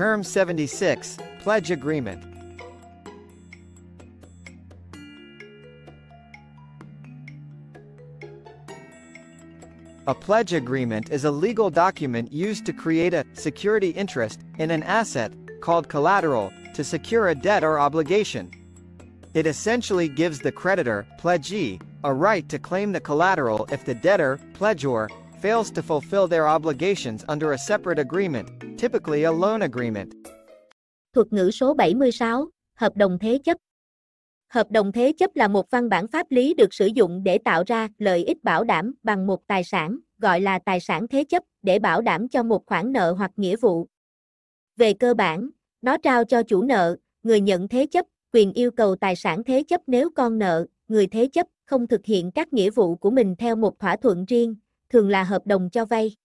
Term 76, Pledge Agreement. A pledge agreement is a legal document used to create a security interest in an asset, called collateral, to secure a debt or obligation. It essentially gives the creditor, pledgee, a right to claim the collateral if the debtor, pledgor, fails to fulfill their obligations under a separate agreement, typically a loan agreement. Thuật ngữ số 76, hợp đồng thế chấp. Hợp đồng thế chấp là một văn bản pháp lý được sử dụng để tạo ra lợi ích bảo đảm bằng một tài sản, gọi là tài sản thế chấp, để bảo đảm cho một khoản nợ hoặc nghĩa vụ. Về cơ bản, nó trao cho chủ nợ, người nhận thế chấp, quyền yêu cầu tài sản thế chấp nếu con nợ, người thế chấp không thực hiện các nghĩa vụ của mình theo một thỏa thuận riêng, thường là hợp đồng cho vay.